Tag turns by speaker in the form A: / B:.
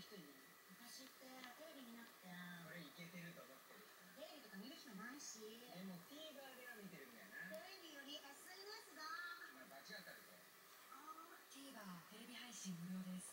A: 一人い昔ってテレビ見なくて俺
B: イケてると思ってる
A: テレビとか見る人ないしで
B: も TVer では見てるん。だよなテ
A: レビより SNS だ
B: 今バチ当たるぞ
A: ああ
C: TVer テレビ配信無料です。